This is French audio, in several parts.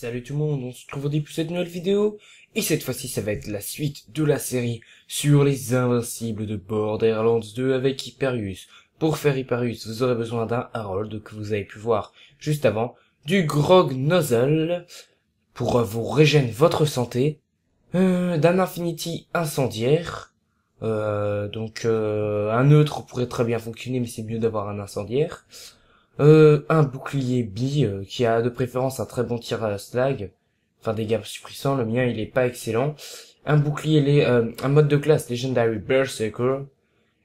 salut tout le monde, on se retrouve au début de cette nouvelle vidéo, et cette fois-ci ça va être la suite de la série sur les invincibles de Borderlands 2 avec Hyperius. Pour faire Hyperius, vous aurez besoin d'un Harold que vous avez pu voir juste avant, du Grog Nozzle pour vous régénérer votre santé, euh, d'un Infinity incendiaire, euh, donc euh, un neutre pourrait très bien fonctionner mais c'est mieux d'avoir un incendiaire, un bouclier bi euh, qui a de préférence un très bon tir à slag, enfin dégâts puissants. Le mien il est pas excellent. Un bouclier, les, euh, un mode de classe Legendary Berserker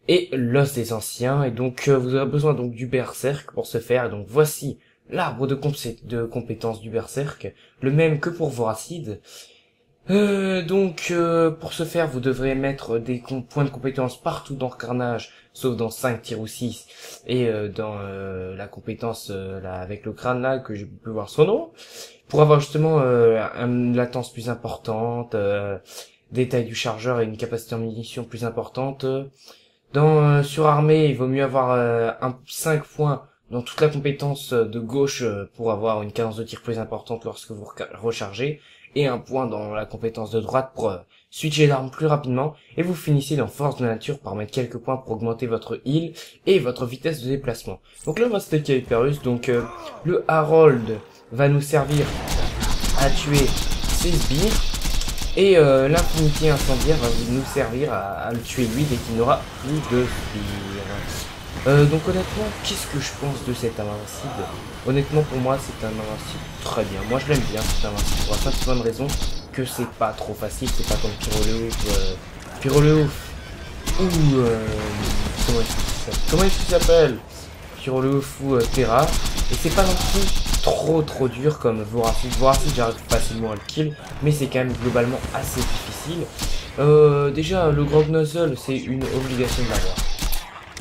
et l'os des anciens. Et donc euh, vous aurez besoin donc du berserk pour ce faire. Donc voici l'arbre de, compétences du berserk, le même que pour Voracide. Euh, donc, euh, pour ce faire, vous devrez mettre des points de compétence partout dans Carnage, sauf dans 5 tirs ou 6, et euh, dans euh, la compétence là avec le crâne là, que je peux voir son nom, pour avoir justement une latence plus importante, des tailles du chargeur et une capacité en munitions plus importante. Dans surarmé, il vaut mieux avoir un 5 points dans toute la compétence de gauche pour avoir une cadence de tir plus importante lorsque vous rechargez et un point dans la compétence de droite pour euh, switcher l'arme plus rapidement, et vous finissez dans force de nature par mettre quelques points pour augmenter votre heal et votre vitesse de déplacement. Donc là stacker Hyperus, donc euh, le Harold va nous servir à tuer ses sbires, et euh, l'infinité incendiaire va nous servir à, le tuer lui dès qu'il n'aura plus de sbires. Euh, donc honnêtement, qu'est-ce que je pense de cet invincible? Honnêtement pour moi c'est un invincible très bien. Moi je l'aime bien cet invincible pour la simple raison que c'est pas trop facile, c'est pas comme Pyroleouf, euh, ou euh, comment est-ce qu'il s'appelle? Pyroleouf ou euh, Terra et c'est pas non plus trop trop dur comme Voracid. Voracid j'arrive facilement à le kill mais c'est quand même globalement assez difficile. Euh, déjà le Grog Nozzle c'est une obligation de l'avoir.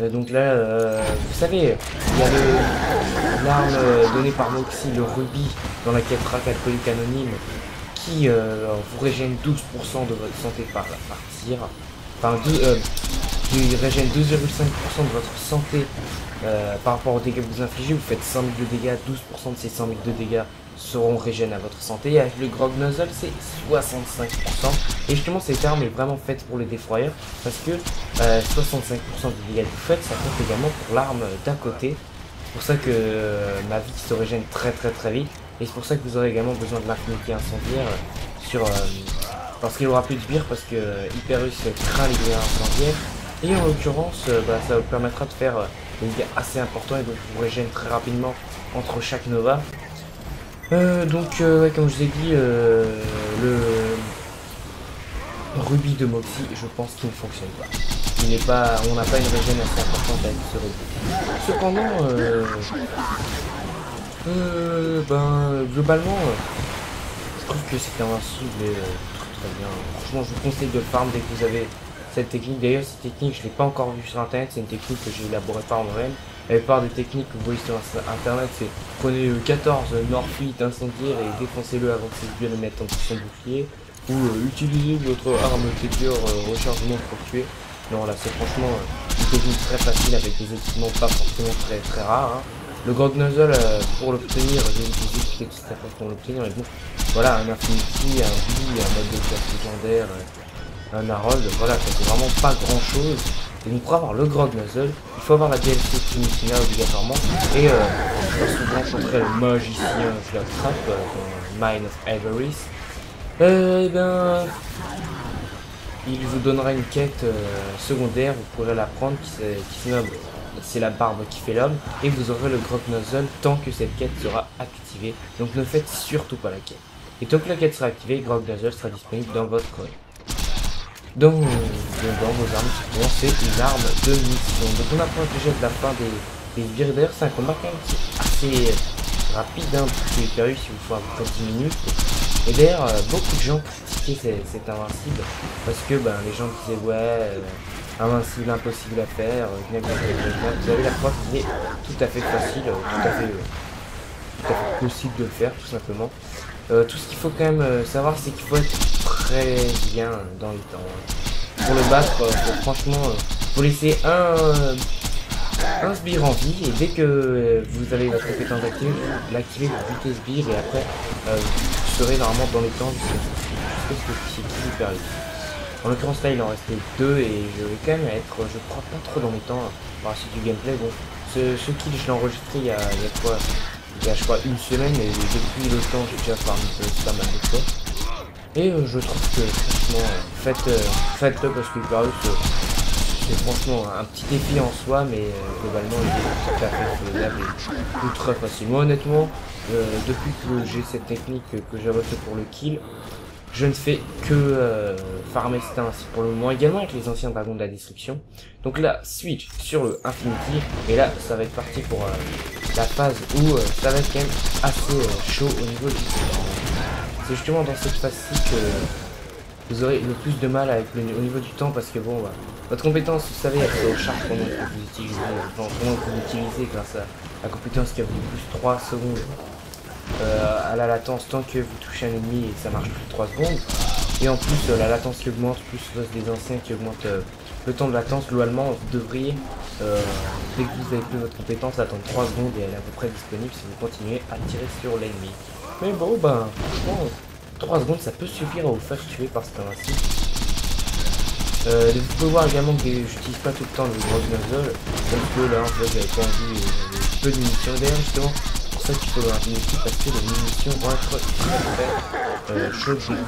Euh, donc là, euh, vous savez, il y a l'arme euh, donnée par Moxie, le rubis, dans la quête alcoolique anonyme, qui vous régène 12% de votre santé par, par tir. Enfin, qui régène 2,5% de votre santé par rapport aux dégâts que vous infligez. Vous faites 100 000 de dégâts, 12% de ces 100 000 de dégâts seront régènent à votre santé. le Grog Nozzle, c'est 65%. Et justement, cette arme est vraiment faite pour les défroyeurs parce que 65% euh, des dégâts que vous faites, ça compte également pour l'arme d'à côté. C'est pour ça que euh, ma vie se régène très très très vite. Et c'est pour ça que vous aurez également besoin de l'infinité incendiaire sur... Euh, parce qu'il aura plus de sbires parce que Hyperus craint les dégâts incendiaires. Et en l'occurrence, bah, ça vous permettra de faire des dégâts assez importants et donc vous régène très rapidement entre chaque Nova. Euh, donc, euh, comme je vous ai dit, euh, le rubis de Moxie, je pense qu'il ne fonctionne pas. On n'a pas une régène assez importante avec ce rubis. Cependant, ben, globalement, je trouve que c'est invincible et très très bien. Franchement, je vous conseille de le farm dès que vous avez cette technique. D'ailleurs, cette technique, je ne l'ai pas encore vue sur internet, c'est une technique que j'ai élaborée par moi-même. La plupart des techniques que vous voyez sur internet, c'est prenez 14 Norfleet incendiaire et défoncez-le avant que ses le mettre en son bouclier. Ou euh, utilisez votre arme Taker euh, rechargement pour tuer. Non, là, c'est franchement euh, une technique très facile avec des équipements pas forcément très très rares. Hein. Le Grog Nozzle, pour l'obtenir, vous expliquer tout à pour l'obtenir. Mais bon, voilà, un Infinity, un B, un mode de classe légendaire, un Harold, voilà, ça fait vraiment pas grand chose. Et donc pour avoir le Grog Nozzle, il faut avoir la DLC Primitina obligatoirement. Et euh, souvent rencontrer le magicien Trap euh, Mine of Avarice. Euh, et ben, il vous donnera une quête euh, secondaire, vous pourrez la prendre qui, se nomme c'est la barbe qui fait l'homme et vous aurez le Grog Nozzle tant que cette quête sera activée. Donc ne faites surtout pas la quête. Et tant que la quête sera activée, Grog Nozzle sera disponible dans votre coin dans, dans vos armes, c'est une arme de mission. Donc on approche déjà de la fin des, des D'ailleurs, c'est un combat quand même assez rapide, hein, parce que si il vous faut à peu près 10 minutes. Et d'ailleurs, euh, beaucoup de gens critiquaient cet, invincible, parce que ben, les gens disaient ouais, euh, invincible, impossible à faire, euh, vous avez la preuve qu'il est tout à fait facile, tout à fait, possible de le faire, tout simplement. tout ce qu'il faut quand même savoir, c'est qu'il faut être très bien dans le temps. Pour le battre, euh, franchement, euh, faut laisser un, un sbire en vie et dès que vous avez votre compétence activée, vous l'activez, vous butez sbire et après euh, vous serez normalement dans les temps jusqu'à ce que c'est vous perdez. En l'occurrence là il en restait deux et je vais quand même être, je crois pas trop dans les temps par la suite du gameplay. Bon, ce, kill je l'ai enregistré il y, a, quoi? Il y a je crois une semaine et depuis le temps j'ai déjà farmé pas mal de fois. Et euh, je trouve que franchement, faites, euh, faites-le parce que Hyperius, euh, c'est franchement un petit défi en soi, mais globalement il est tout à fait faisable et facile. Moi honnêtement, depuis que j'ai cette technique que j'ai pour le kill, je ne fais que farmer cet ainsi pour le moment, également avec les anciens dragons de la destruction. Donc là, switch sur le Infinity, et là ça va être parti pour la phase où ça va être quand même assez chaud au niveau du c'est justement dans cette phase-ci que vous aurez le plus de mal avec le, au niveau du temps parce que bon, bah, votre compétence, vous savez, elle se recharge pendant que vous utilisez, pendant que vous utilisez grâce à la compétence qui a plus 3 secondes euh, à la latence tant que vous touchez un ennemi et ça marche plus de 3 secondes. Et en plus, euh, la latence qui augmente, plus des anciens qui augmentent euh, le temps de latence, globalement, vous devriez, dès que vous avez plus votre compétence, attendre 3 secondes et elle est à peu près disponible si vous continuez à tirer sur l'ennemi. Mais bon, ben, franchement, 3 secondes, ça peut suffire à vous faire tuer par ce principe. Euh, vous pouvez voir également que j'utilise pas tout le temps le gros nozzle, parce que là, en fait, j'avais pas envie, j'avais peu de munitions. D'ailleurs, justement, pour ça qu'il faut avoir munitions, parce que les munitions vont être très euh,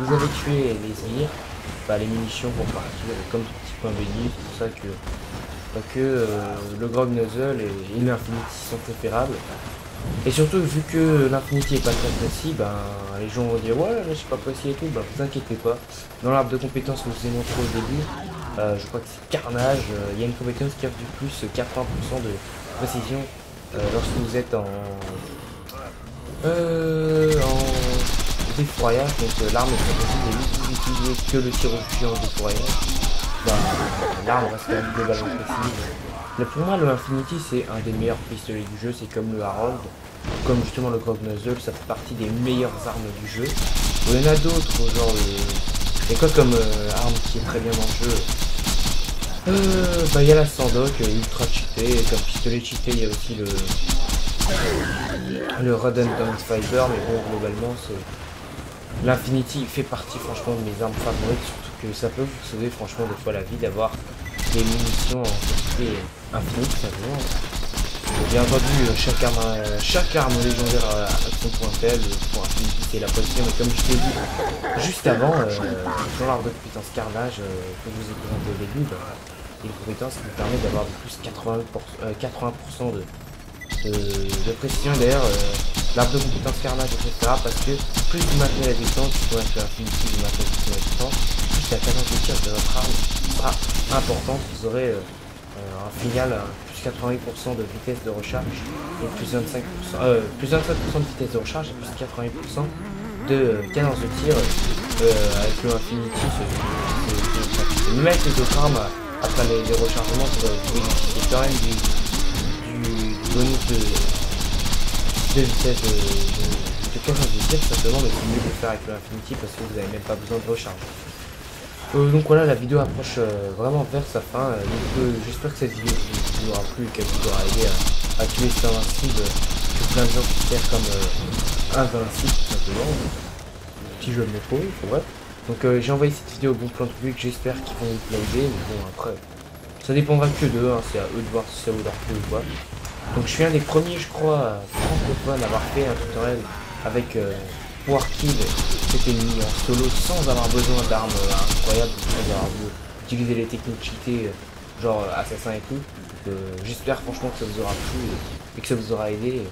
vous avez tué les sbires, les munitions vont partir comme tout petit point béni. C'est pour ça que, que euh, le grog nozzle et, et l'infinity sont préférables. Et surtout, vu que l'infinity est pas très précis, ben, les gens vont dire ouais, mais c'est pas précis et tout, ben vous inquiétez pas. Dans l'arbre de compétences que je vous ai montré au début, euh, je crois que c'est carnage, euh, il y a une compétence qui offre du plus 80% de précision euh, lorsque vous êtes en, en défroyage, donc l'arme est très précise et vous n'utilisez que le tir au en défroyage, ben, l'arme reste quand même globalement précise. Mais pour moi, le Infinity, c'est un des meilleurs pistolets du jeu. C'est comme le Harold, comme justement le Grog Nozzle, ça fait partie des meilleures armes du jeu. Il y en a d'autres, genre le... Et quoi comme euh, arme qui est très bien dans le jeu? Euh, Bah il y a la Sandoc, euh, ultra cheaté, comme pistolet cheaté, il y a aussi le... Le Redundant Fiber, mais bon, globalement, c'est... L'Infinity fait partie franchement de mes armes favorites, surtout que ça peut vous sauver franchement des fois la vie d'avoir des munitions en quantité infinie. Bien entendu, euh, chaque arme, euh, chaque arme légendaire a son point faible, pour c'est la position, mais comme je t'ai dit juste avant, euh, dans l'arbre de puissance carnage que vous ai au début, bah, une compétence qui vous permet d'avoir plus 80%, 80 de, de, précision. D'ailleurs, l'arbre de compétence carnage, etc. Parce que plus vous maintenez la distance, vous infinity, vous maintenez la distance, plus la cadence de tir de votre arme Vous aurez euh, euh, un final à plus 88% de vitesse de recharge et plus 25%, euh, plus 25% de vitesse de recharge et plus 80% de cadence de tir avec le Infinity. Même avec les armes, après les, les rechargements, bénéficiez quand même du, bonus de, vitesse de, de, de cadence de tir simplement, mais c'est mieux de faire avec le Infinity parce que vous n'avez même pas besoin de recharge. Euh, donc voilà, la vidéo approche euh, vraiment vers sa fin. Euh, donc j'espère que cette vidéo vous, aura plu et qu'elle vous aura aidé à, tuer cet invincible que plein de gens considèrent comme invincible tout simplement. Petit jeu de métro, bref. Donc j'ai envoyé cette vidéo au bon plan de public, j'espère qu'ils vont vous plaider, mais bon après, ça dépendra que d'eux, hein, c'est à eux de voir si ça vous leur plaît ou pas. Donc je suis un des premiers, je crois, francophones à avoir fait un tutoriel avec kill cet ennemi en solo sans avoir besoin d'armes incroyables, sans avoir utiliser les techniques cheatées, genre assassin et tout. J'espère franchement que ça vous aura plu et, que ça vous aura aidé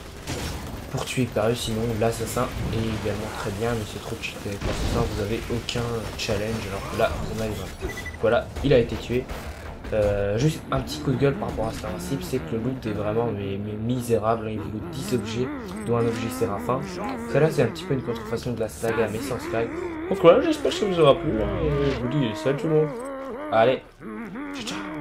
pour tuer Hyperius. Sinon, l'assassin est également très bien, mais c'est trop cheaté avec l'assassin. Vous avez aucun challenge, alors que là, vous en avez Voilà, il a été tué. Euh, juste un petit coup de gueule par rapport à cet principe, c'est que le loot est vraiment mais, misérable, hein. il vous loot 10 objets, dont un objet séraphin. Celle-là c'est un petit peu une contrefaçon de la saga, mais sans sky. Donc voilà, j'espère que ça vous aura plu, hein, et je vous dis salut tout le monde. Allez, ciao ciao